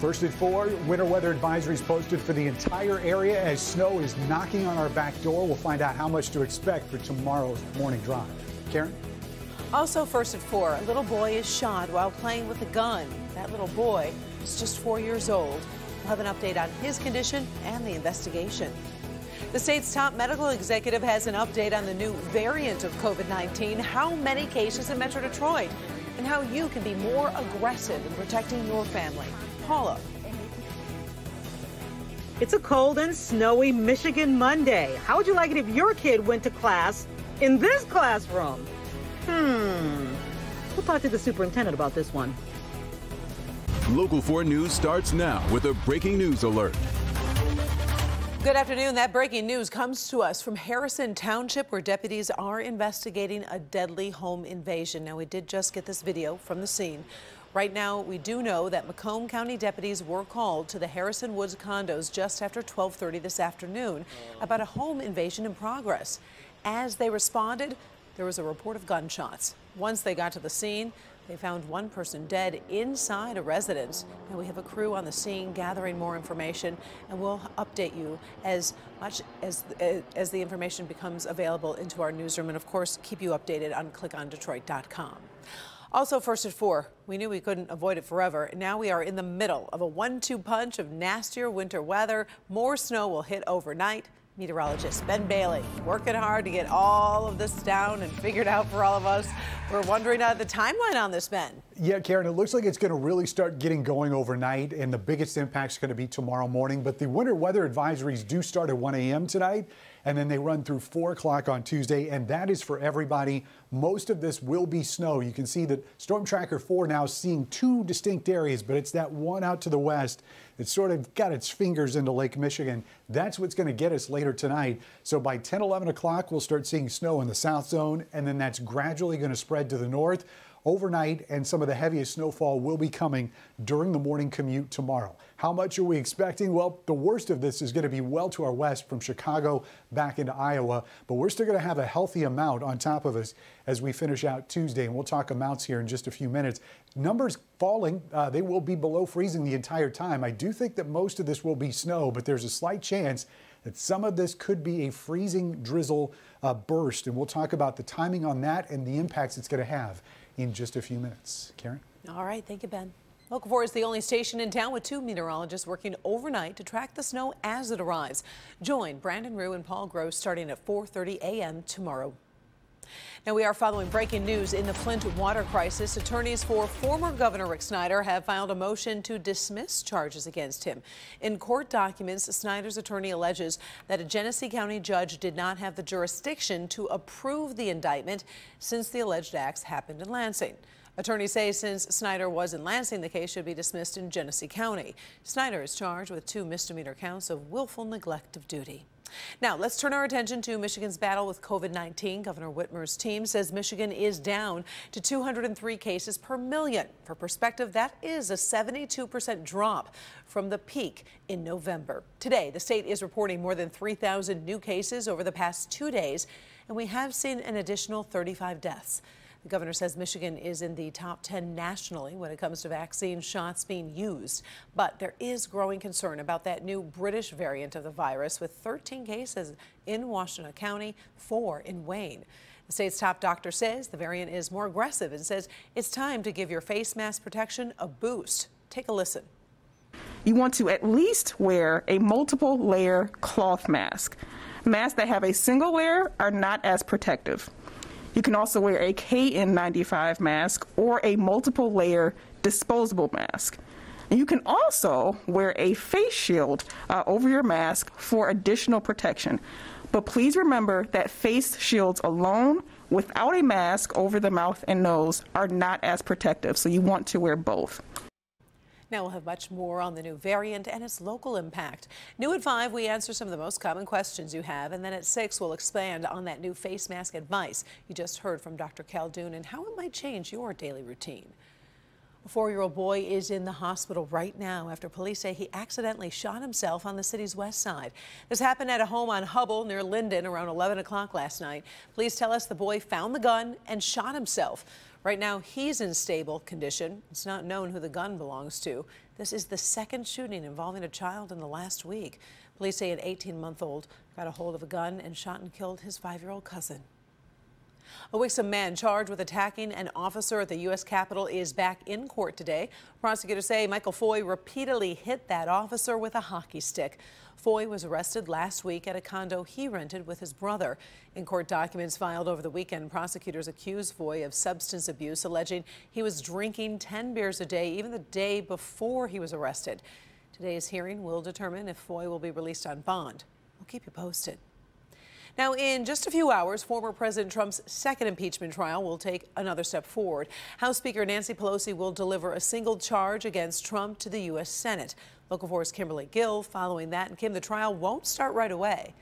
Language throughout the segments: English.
First at 4, winter weather advisories posted for the entire area as snow is knocking on our back door. We'll find out how much to expect for tomorrow's morning drive. Karen? Also, first at 4, a little boy is shot while playing with a gun. That little boy is just four years old. We'll have an update on his condition and the investigation. The state's top medical executive has an update on the new variant of COVID 19, how many cases in Metro Detroit, and how you can be more aggressive in protecting your family. Paula. It's a cold and snowy Michigan Monday. How would you like it if your kid went to class in this classroom? Hmm. We'll talk to the superintendent about this one. Local 4 News starts now with a breaking news alert. Good afternoon. That breaking news comes to us from Harrison Township, where deputies are investigating a deadly home invasion. Now, we did just get this video from the scene. Right now, we do know that Macomb County deputies were called to the Harrison Woods condos just after 1230 this afternoon about a home invasion in progress. As they responded, there was a report of gunshots. Once they got to the scene, they found one person dead inside a residence. And we have a crew on the scene gathering more information, and we'll update you as much as, as the information becomes available into our newsroom. And of course, keep you updated on clickondetroit.com. Also, first at four, we knew we couldn't avoid it forever. Now we are in the middle of a one two punch of nastier winter weather. More snow will hit overnight. Meteorologist Ben Bailey working hard to get all of this down and figured out for all of us. We're wondering uh, the timeline on this, Ben. Yeah, Karen, it looks like it's going to really start getting going overnight, and the biggest impact is going to be tomorrow morning. But the winter weather advisories do start at 1 a.m. tonight and then they run through 4 o'clock on Tuesday, and that is for everybody. Most of this will be snow. You can see that Storm Tracker 4 now seeing two distinct areas, but it's that one out to the west that's sort of got its fingers into Lake Michigan. That's what's going to get us later tonight. So by 10, 11 o'clock, we'll start seeing snow in the south zone, and then that's gradually going to spread to the north overnight, and some of the heaviest snowfall will be coming during the morning commute tomorrow. How much are we expecting? Well, the worst of this is going to be well to our west from Chicago back into Iowa, but we're still going to have a healthy amount on top of us as we finish out Tuesday, and we'll talk amounts here in just a few minutes. Numbers falling, uh, they will be below freezing the entire time. I do think that most of this will be snow, but there's a slight chance that some of this could be a freezing drizzle uh, burst, and we'll talk about the timing on that and the impacts it's going to have in just a few minutes. Karen? All right. Thank you, Ben. Local 4 is the only station in town with two meteorologists working overnight to track the snow as it arrives. Join Brandon Roux and Paul Gross starting at 4.30 a.m. tomorrow. Now we are following breaking news in the Flint water crisis. Attorneys for former Governor Rick Snyder have filed a motion to dismiss charges against him. In court documents, Snyder's attorney alleges that a Genesee County judge did not have the jurisdiction to approve the indictment since the alleged acts happened in Lansing. Attorneys say since Snyder was in Lansing, the case should be dismissed in Genesee County. Snyder is charged with two misdemeanor counts of willful neglect of duty. Now, let's turn our attention to Michigan's battle with COVID 19. Governor Whitmer's team says Michigan is down to 203 cases per million. For perspective, that is a 72% drop from the peak in November. Today, the state is reporting more than 3,000 new cases over the past two days, and we have seen an additional 35 deaths. The governor says Michigan is in the top 10 nationally when it comes to vaccine shots being used. But there is growing concern about that new British variant of the virus with 13 cases in Washtenaw County, four in Wayne. The state's top doctor says the variant is more aggressive and says it's time to give your face mask protection a boost. Take a listen. You want to at least wear a multiple layer cloth mask. Masks that have a single layer are not as protective. You can also wear a KN95 mask or a multiple layer disposable mask. You can also wear a face shield uh, over your mask for additional protection. But please remember that face shields alone without a mask over the mouth and nose are not as protective, so you want to wear both. Now we'll have much more on the new variant and its local impact. New at 5, we answer some of the most common questions you have, and then at 6, we'll expand on that new face mask advice you just heard from Dr. Khaldun and how it might change your daily routine. A four-year-old boy is in the hospital right now after police say he accidentally shot himself on the city's west side. This happened at a home on Hubbell near Lyndon around 11 o'clock last night. Police tell us the boy found the gun and shot himself. Right now, he's in stable condition. It's not known who the gun belongs to. This is the second shooting involving a child in the last week. Police say an 18 month old got a hold of a gun and shot and killed his five year old cousin. A Wixom man charged with attacking an officer at the U.S. Capitol is back in court today. Prosecutors say Michael Foy repeatedly hit that officer with a hockey stick. Foy was arrested last week at a condo he rented with his brother. In court documents filed over the weekend, prosecutors accused Foy of substance abuse, alleging he was drinking 10 beers a day even the day before he was arrested. Today's hearing will determine if Foy will be released on bond. We'll keep you posted. Now, in just a few hours, former President Trump's second impeachment trial will take another step forward. House Speaker Nancy Pelosi will deliver a single charge against Trump to the U.S. Senate. Local 4's Kimberly Gill following that. And Kim, the trial won't start right away.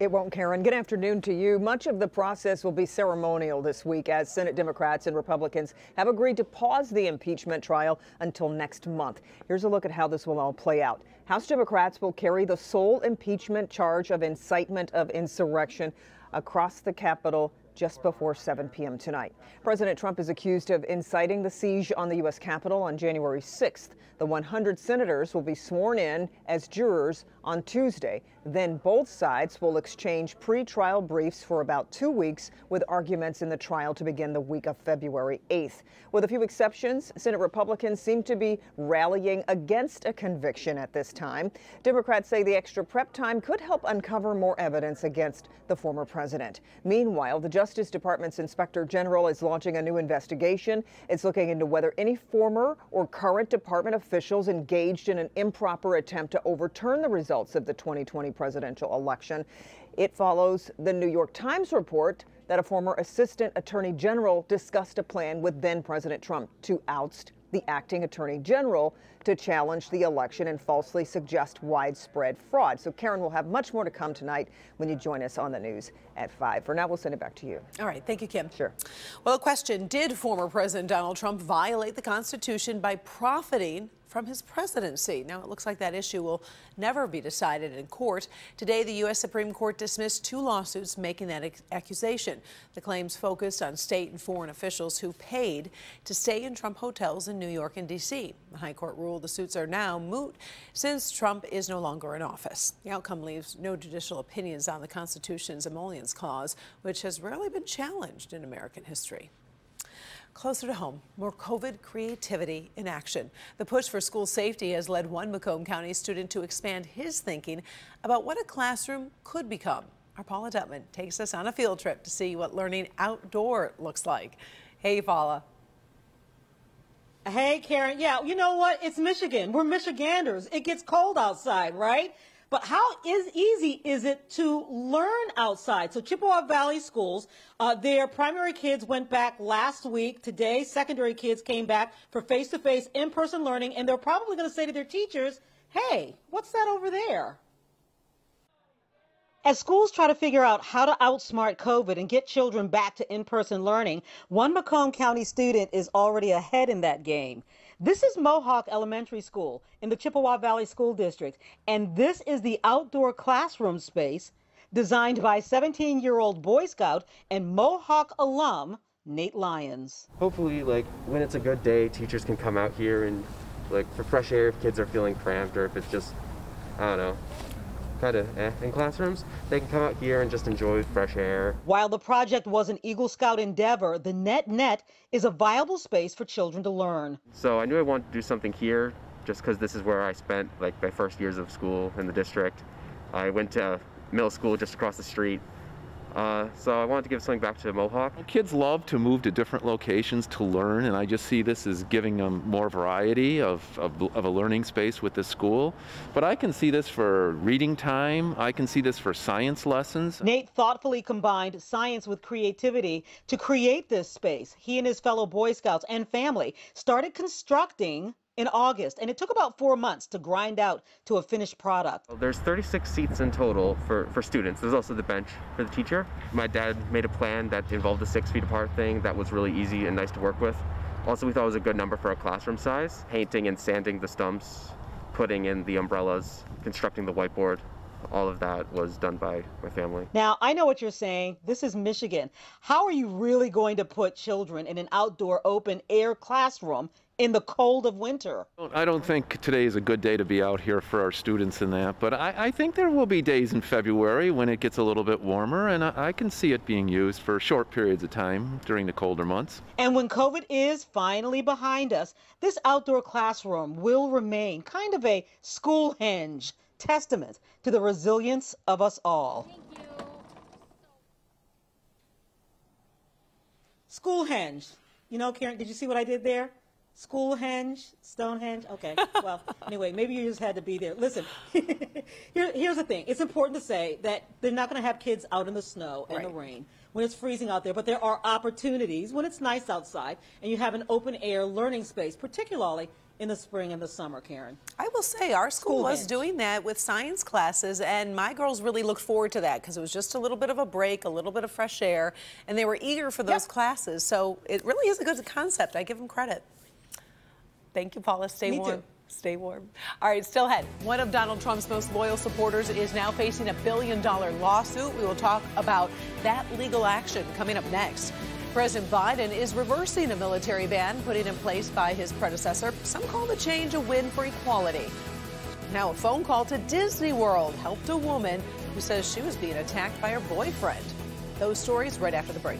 It won't, Karen. Good afternoon to you. Much of the process will be ceremonial this week as Senate Democrats and Republicans have agreed to pause the impeachment trial until next month. Here's a look at how this will all play out. House Democrats will carry the sole impeachment charge of incitement of insurrection across the Capitol just before 7 p.m. tonight. President Trump is accused of inciting the siege on the U.S. Capitol on January 6th. The 100 senators will be sworn in as jurors on Tuesday. Then both sides will exchange pre-trial briefs for about two weeks with arguments in the trial to begin the week of February 8th. With a few exceptions, Senate Republicans seem to be rallying against a conviction at this time. Democrats say the extra prep time could help uncover more evidence against the former president. Meanwhile, the Justice Department's Inspector General is launching a new investigation. It's looking into whether any former or current department officials engaged in an improper attempt to overturn the results of the 2020 presidential election. It follows the New York Times report that a former assistant attorney general discussed a plan with then President Trump to oust the acting attorney general to challenge the election and falsely suggest widespread fraud. So, Karen, will have much more to come tonight when you join us on the news at 5. For now, we'll send it back to you. All right. Thank you, Kim. Sure. Well, a question Did former President Donald Trump violate the Constitution by profiting from his presidency. Now, it looks like that issue will never be decided in court. Today, the U.S. Supreme Court dismissed two lawsuits making that accusation. The claims focused on state and foreign officials who paid to stay in Trump hotels in New York and D.C. The High Court ruled the suits are now moot since Trump is no longer in office. The outcome leaves no judicial opinions on the Constitution's emoluments clause, which has rarely been challenged in American history. Closer to home, more COVID creativity in action. The push for school safety has led one Macomb County student to expand his thinking about what a classroom could become. Our Paula Tutman takes us on a field trip to see what learning outdoor looks like. Hey, Paula. Hey, Karen. Yeah, you know what? It's Michigan. We're Michiganders. It gets cold outside, right? But how is easy is it to learn outside? So Chippewa Valley Schools, uh, their primary kids went back last week. Today, secondary kids came back for face-to-face in-person learning, and they're probably going to say to their teachers, hey, what's that over there? As schools try to figure out how to outsmart COVID and get children back to in-person learning, one Macomb County student is already ahead in that game. This is Mohawk Elementary School in the Chippewa Valley School District, and this is the outdoor classroom space designed by 17 year old Boy Scout and Mohawk alum Nate Lyons. Hopefully, like when it's a good day, teachers can come out here and like for fresh air if kids are feeling cramped or if it's just, I don't know, kind of eh, in classrooms. They can come out here and just enjoy fresh air. While the project was an Eagle Scout endeavor, the Net Net is a viable space for children to learn. So I knew I wanted to do something here just because this is where I spent like my first years of school in the district. I went to middle school just across the street uh, so I wanted to give something back to Mohawk. Kids love to move to different locations to learn, and I just see this as giving them more variety of, of, of, a learning space with the school. But I can see this for reading time. I can see this for science lessons. Nate thoughtfully combined science with creativity to create this space. He and his fellow Boy Scouts and family started constructing in August, and it took about four months to grind out to a finished product. There's 36 seats in total for, for students. There's also the bench for the teacher. My dad made a plan that involved the six feet apart thing that was really easy and nice to work with. Also, we thought it was a good number for a classroom size. Painting and sanding the stumps, putting in the umbrellas, constructing the whiteboard. all of that was done by my family. Now, I know what you're saying. This is Michigan. How are you really going to put children in an outdoor open air classroom in the cold of winter? I don't think today is a good day to be out here for our students in that, but I, I think there will be days in February when it gets a little bit warmer, and I, I can see it being used for short periods of time during the colder months. And when COVID is finally behind us, this outdoor classroom will remain kind of a school henge testament to the resilience of us all. Thank you. School henge. You know, Karen, did you see what I did there? School henge, Stonehenge. Okay. Well, anyway, maybe you just had to be there. Listen, here, here's the thing. It's important to say that they're not going to have kids out in the snow and the rain when it's freezing out there, but there are opportunities when it's nice outside and you have an open air learning space, particularly in the spring and the summer, Karen. I will say our school, School was bench. doing that with science classes, and my girls really looked forward to that because it was just a little bit of a break, a little bit of fresh air, and they were eager for those classes. So it really is a good concept. I give them credit. Thank you, Paula. Stay Me warm. too. Stay warm. All right, still ahead. One of Donald Trump's most loyal supporters is now facing a billion dollar lawsuit. We will talk about that legal action coming up next. President Biden is reversing a military ban put in place by his predecessor. Some call the change a win for equality. Now, a phone call to Disney World helped a woman who says she was being attacked by her boyfriend. Those stories right after the break.